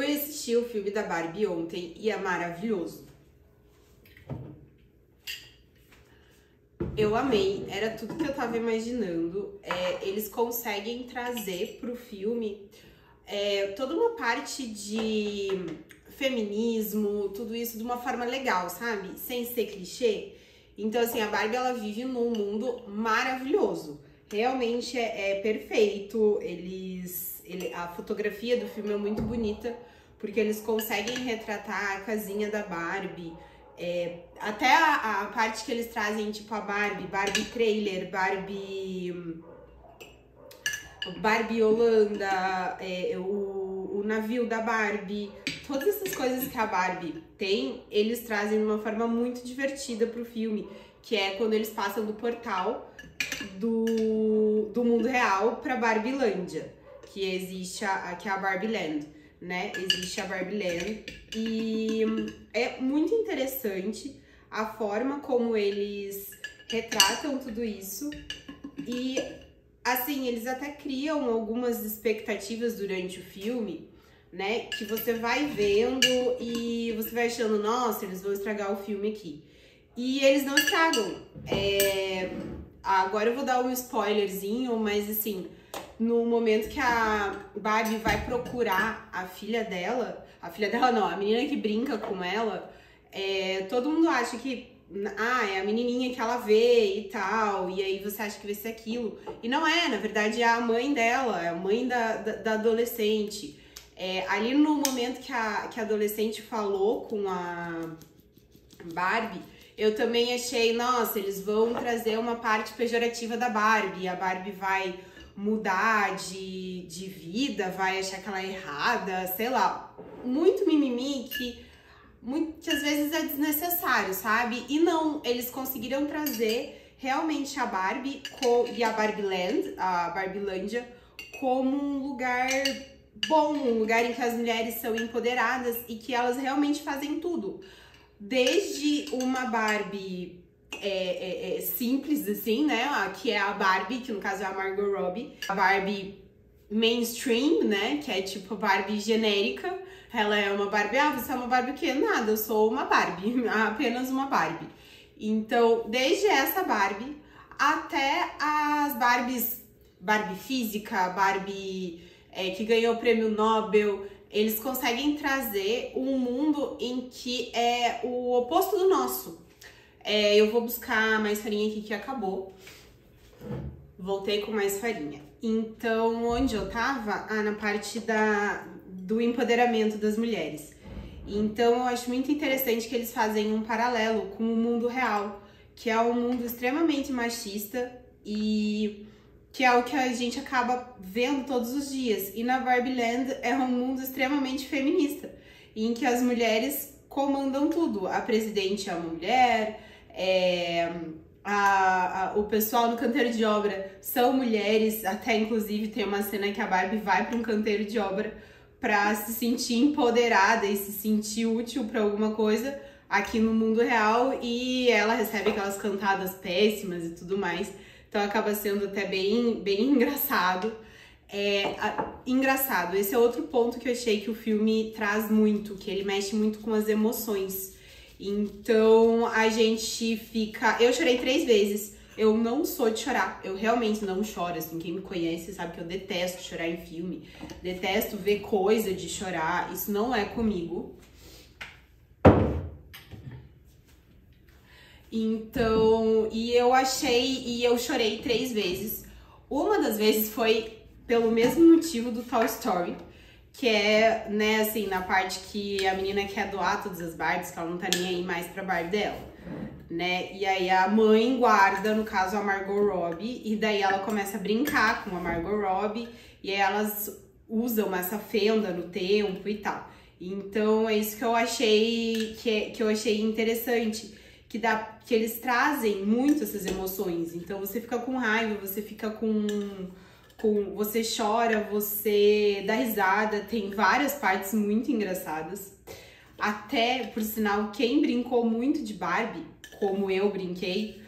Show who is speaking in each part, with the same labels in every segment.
Speaker 1: Fui assistir o filme da Barbie ontem e é maravilhoso. Eu amei, era tudo que eu tava imaginando. É, eles conseguem trazer pro filme é, toda uma parte de feminismo, tudo isso de uma forma legal, sabe? Sem ser clichê. Então, assim, a Barbie ela vive num mundo maravilhoso. Realmente é, é perfeito. Eles, ele, a fotografia do filme é muito bonita porque eles conseguem retratar a casinha da Barbie. É, até a, a, parte que eles trazem, tipo a Barbie, Barbie trailer, Barbie. Barbie Holanda, é, o, o navio da Barbie, todas essas coisas que a Barbie tem, eles trazem de uma forma muito divertida pro filme, que é quando eles passam do portal do, do mundo real pra Barbilândia, que existe a, que é a Barbie Land, né? Existe a Barbie Land e é muito interessante a forma como eles retratam tudo isso e assim, eles até criam algumas expectativas durante o filme, né? Que você vai vendo e você vai achando, nossa, eles vão estragar o filme aqui. E eles não estragam. É... Agora eu vou dar um spoilerzinho, mas assim, no momento que a Barbie vai procurar a filha dela, a filha dela não, a menina que brinca com ela, é... todo mundo acha que ah, é a menininha que ela vê e tal, e aí você acha que vai ser aquilo. E não é, na verdade é a mãe dela, é a mãe da, da, da adolescente. É, ali no momento que a, que a adolescente falou com a Barbie, eu também achei, nossa, eles vão trazer uma parte pejorativa da Barbie, a Barbie vai mudar de, de vida, vai achar que ela é errada, sei lá. Muito mimimi que muitas vezes é desnecessário, sabe? E não, eles conseguiram trazer realmente a Barbie e a Barbie Land, a Barbilândia, como um lugar bom, um lugar em que as mulheres são empoderadas e que elas realmente fazem tudo. Desde uma Barbie é, é, é, simples, assim, né? Que é a Barbie, que no caso é a Margot Robbie. A Barbie mainstream, né? Que é tipo Barbie genérica. Ela é uma Barbie. Ah, você é uma Barbie o quê? Nada, eu sou uma Barbie. Apenas uma Barbie. Então, desde essa Barbie até as Barbies, Barbie física, Barbie é, que ganhou o prêmio Nobel, eles conseguem trazer um mundo em que é o oposto do nosso. É, eu vou buscar mais farinha aqui que acabou. Voltei com mais farinha. Então, onde eu tava? Ah, na parte da, do empoderamento das mulheres. Então, eu acho muito interessante que eles fazem um paralelo com o mundo real, que é um mundo extremamente machista e que é o que a gente acaba vendo todos os dias. E na Barbie Land é um mundo extremamente feminista, em que as mulheres comandam tudo. A presidente é a mulher, é, a, a, o pessoal no canteiro de obra são mulheres, até inclusive tem uma cena que a Barbie vai para um canteiro de obra para se sentir empoderada e se sentir útil para alguma coisa aqui no mundo real e ela recebe aquelas cantadas péssimas e tudo mais. Então acaba sendo até bem, bem engraçado. É, a, engraçado, esse é outro ponto que eu achei que o filme traz muito, que ele mexe muito com as emoções. Então a gente fica. Eu chorei três vezes. Eu não sou de chorar. Eu realmente não choro. Assim, quem me conhece sabe que eu detesto chorar em filme. Detesto ver coisa de chorar. Isso não é comigo. Então, e eu achei, e eu chorei três vezes. Uma das vezes foi pelo mesmo motivo do Toy Story que é, né, assim, na parte que a menina quer doar todas as Barbies, que ela não tá nem aí mais pra Barbie dela, né? E aí a mãe guarda, no caso, a Margot Robbie, e daí ela começa a brincar com a Margot Robbie, e aí elas usam essa fenda no tempo e tal. Então é isso que eu achei que, é, que eu achei interessante, que dá que eles trazem muito essas emoções. Então você fica com raiva, você fica com com você chora, você dá risada, tem várias partes muito engraçadas. Até, por sinal, quem brincou muito de Barbie, como eu brinquei,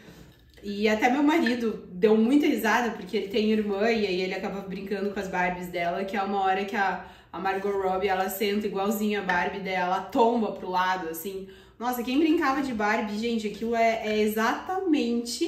Speaker 1: e até meu marido deu muita risada, porque ele tem irmã e aí ele acaba brincando com as Barbies dela, que é uma hora que a a Margot Robbie, ela senta igualzinha a Barbie dela, tomba pro lado, assim. Nossa, quem brincava de Barbie, gente, aquilo é, é exatamente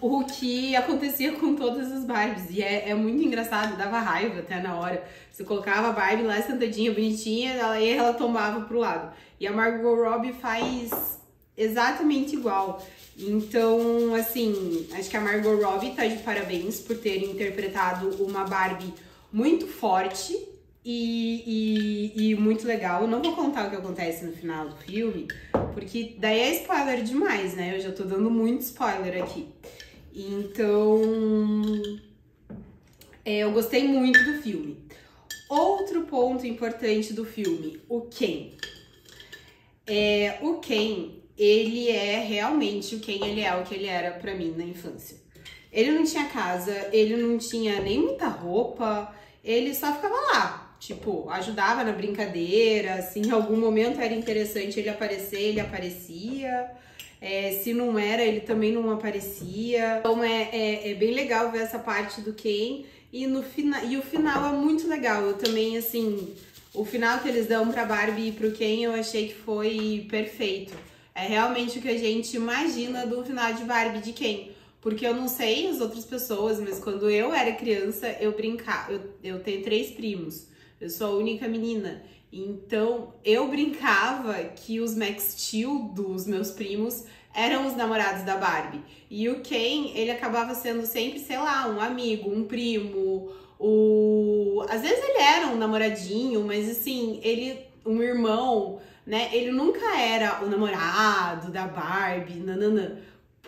Speaker 1: o que acontecia com todas as Barbies. E é, é, muito engraçado, dava raiva até na hora. Você colocava a Barbie lá sentadinha, bonitinha, ela ia ela tombava pro lado. E a Margot Robbie faz exatamente igual. Então, assim, acho que a Margot Robbie tá de parabéns por ter interpretado uma Barbie muito forte e, e, e, muito legal. Eu não vou contar o que acontece no final do filme, porque daí é spoiler demais, né? Eu já tô dando muito spoiler aqui. Então, é, eu gostei muito do filme. Outro ponto importante do filme, o Ken. É, o Ken, ele é realmente o quem ele é, o que ele era para mim na infância. Ele não tinha casa, ele não tinha nem muita roupa, ele só ficava lá, tipo, ajudava na brincadeira, assim, em algum momento era interessante ele aparecer, ele aparecia. É, se não era, ele também não aparecia. Então é, é, é, bem legal ver essa parte do Ken. E, no fina, e o final é muito legal. Eu também, assim, o final que eles dão pra Barbie e pro Ken eu achei que foi perfeito. É realmente o que a gente imagina do final de Barbie de Ken. Porque eu não sei as outras pessoas, mas quando eu era criança, eu brincava. Eu, eu tenho três primos. Eu sou a única menina. Então eu brincava que os Max Steel dos meus primos eram os namorados da Barbie. E o Ken, ele acabava sendo sempre, sei lá, um amigo, um primo, o. Às vezes ele era um namoradinho, mas assim, ele. um irmão, né? Ele nunca era o namorado da Barbie, nananã.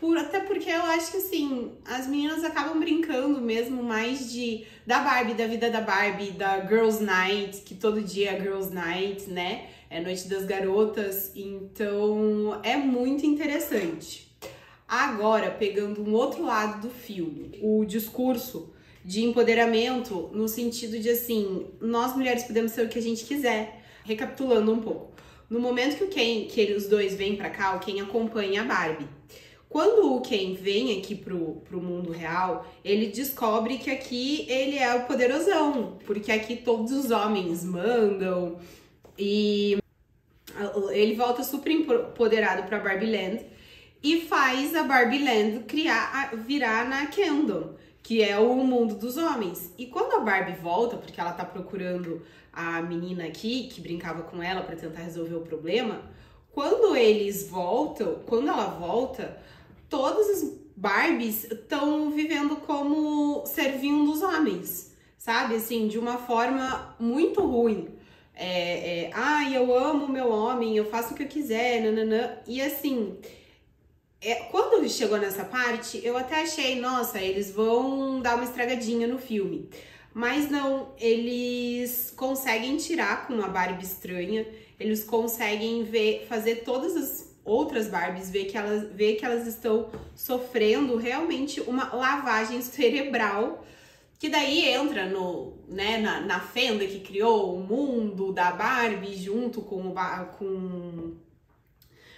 Speaker 1: Por, até porque eu acho que assim, as meninas acabam brincando mesmo mais de da Barbie, da vida da Barbie, da Girls Night, que todo dia é Girls Night, né? É Noite das Garotas, então é muito interessante. Agora, pegando um outro lado do filme, o discurso de empoderamento no sentido de assim, nós mulheres podemos ser o que a gente quiser. Recapitulando um pouco. No momento que o Ken, que os dois vêm para cá, o Ken acompanha a Barbie. Quando o Ken vem aqui pro, pro mundo real, ele descobre que aqui ele é o poderosão, porque aqui todos os homens mandam e ele volta super empoderado pra Barbie Land e faz a Barbie Land criar, virar na Kendall, que é o mundo dos homens. E quando a Barbie volta, porque ela tá procurando a menina aqui que brincava com ela para tentar resolver o problema, quando eles voltam, quando ela volta, todas as Barbies estão vivendo como servindo os homens, sabe? Assim, de uma forma muito ruim. É, é, ah, eu amo meu homem, eu faço o que eu quiser, nananã. E assim, é, quando chegou nessa parte, eu até achei, nossa, eles vão dar uma estragadinha no filme. Mas não, eles conseguem tirar com uma Barbie estranha, eles conseguem ver, fazer todas as outras Barbies, ver que elas, ver que elas estão sofrendo realmente uma lavagem cerebral, que daí entra no, né, na, na fenda que criou o mundo da Barbie junto com, com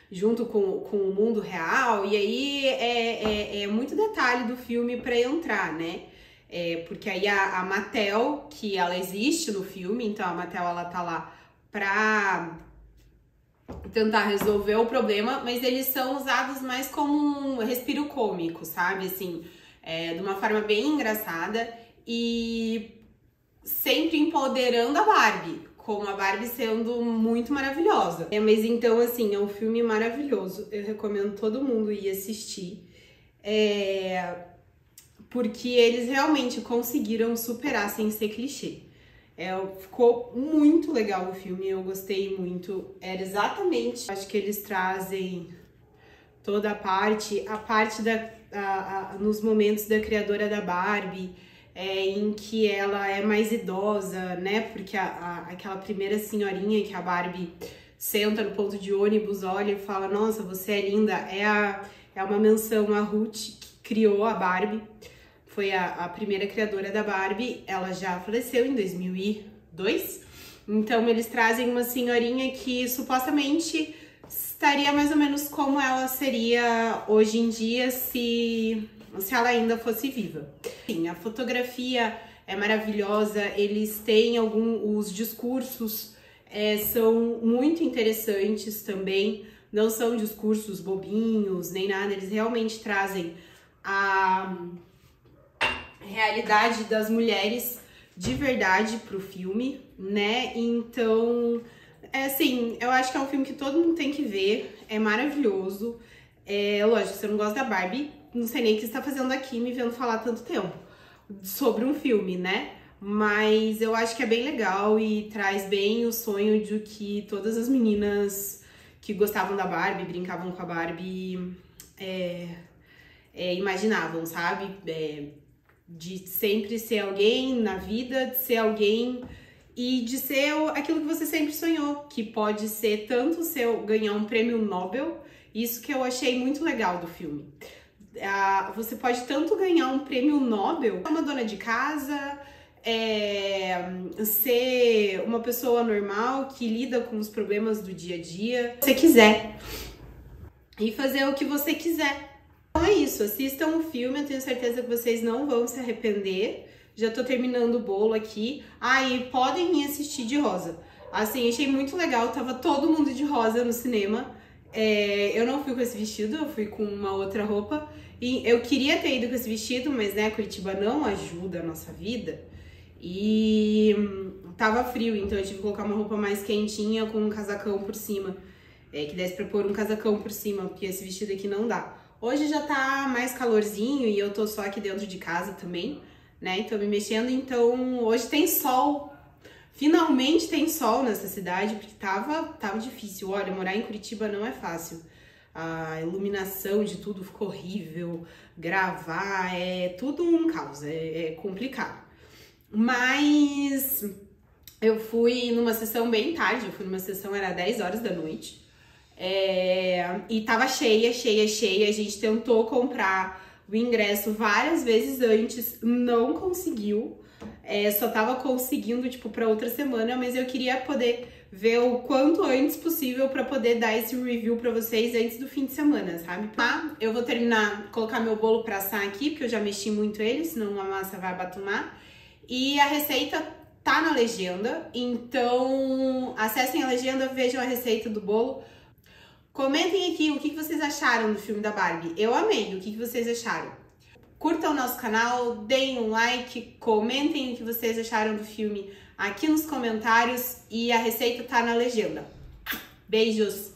Speaker 1: junto com, com o mundo real, e aí é, é, é muito detalhe do filme para entrar, né? É, porque aí a, a Mattel, que ela existe no filme, então a Mattel ela tá lá pra tentar resolver o problema, mas eles são usados mais como um respiro cômico, sabe? Assim, é, de uma forma bem engraçada e sempre empoderando a Barbie, com a Barbie sendo muito maravilhosa. É, mas então, assim, é um filme maravilhoso. Eu recomendo todo mundo ir assistir. É, porque eles realmente conseguiram superar sem ser clichê. É, ficou muito legal o filme, eu gostei muito. Era exatamente, acho que eles trazem toda a parte, a parte da, a, a, nos momentos da criadora da Barbie, é, em que ela é mais idosa, né? Porque a, aquela primeira senhorinha que a Barbie senta no ponto de ônibus, olha e fala: Nossa, você é linda. É, a, é uma menção a Ruth que criou a Barbie foi a, a primeira criadora da Barbie, ela já faleceu em 2002. Então eles trazem uma senhorinha que supostamente estaria mais ou menos como ela seria hoje em dia se, se ela ainda fosse viva. Sim, a fotografia é maravilhosa. Eles têm algum, os discursos é, são muito interessantes também. Não são discursos bobinhos nem nada. Eles realmente trazem a realidade das mulheres de verdade pro filme, né? Então, é assim, eu acho que é um filme que todo mundo tem que ver. É maravilhoso. É, lógico, se você não gosta da Barbie, não sei nem o que você tá fazendo aqui me vendo falar tanto tempo sobre um filme, né? Mas eu acho que é bem legal e traz bem o sonho de que todas as meninas que gostavam da Barbie, brincavam com a Barbie, é, é, imaginavam, sabe? É, de sempre ser alguém na vida, de ser alguém e de ser aquilo que você sempre sonhou, que pode ser tanto seu ganhar um prêmio Nobel, isso que eu achei muito legal do filme. Ah, você pode tanto ganhar um prêmio Nobel, uma dona de casa, é, ser uma pessoa normal que lida com os problemas do dia a dia, se quiser, e fazer o que você quiser. Então é isso, assistam o filme, eu tenho certeza que vocês não vão se arrepender. Já tô terminando o bolo aqui. Ah, e podem ir assistir de rosa. Assim, achei muito legal, tava todo mundo de rosa no cinema. É, eu não fui com esse vestido, eu fui com uma outra roupa. E eu queria ter ido com esse vestido, mas né, Curitiba não ajuda a nossa vida. E hum, tava frio, então eu tive que colocar uma roupa mais quentinha com um casacão por cima. É, que desse pra pôr um casacão por cima, porque esse vestido aqui não dá. Hoje já tá mais calorzinho e eu tô só aqui dentro de casa também, né? Então me mexendo, então hoje tem sol. Finalmente tem sol nessa cidade, porque tava, tava difícil. Olha, morar em Curitiba não é fácil. A iluminação de tudo ficou horrível, gravar é tudo um caos, é, é complicado. Mas eu fui numa sessão bem tarde, eu fui numa sessão, era 10 horas da noite. É, e tava cheia, cheia, cheia. A gente tentou comprar o ingresso várias vezes antes, não conseguiu. É, só tava conseguindo, tipo, pra outra semana, mas eu queria poder ver o quanto antes possível para poder dar esse review para vocês antes do fim de semana, sabe? Tá? Eu vou terminar, colocar meu bolo pra assar aqui, porque eu já mexi muito ele, senão a massa vai abatumar. E a receita tá na legenda, então acessem a legenda, vejam a receita do bolo. Comentem aqui o que vocês acharam do filme da Barbie. Eu amei. O que vocês acharam? Curtam o nosso canal, deem um like, comentem o que vocês acharam do filme aqui nos comentários e a receita tá na legenda. Beijos!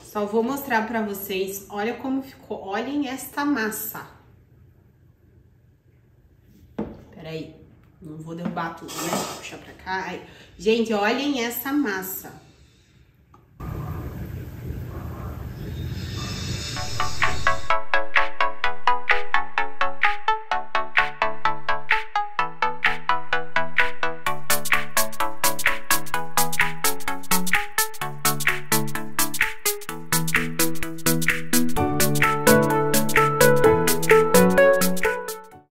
Speaker 1: Só vou mostrar pra vocês, olha como ficou, olhem esta massa. Peraí, não vou derrubar tudo, né? Puxar pra cá. Gente, olhem essa massa.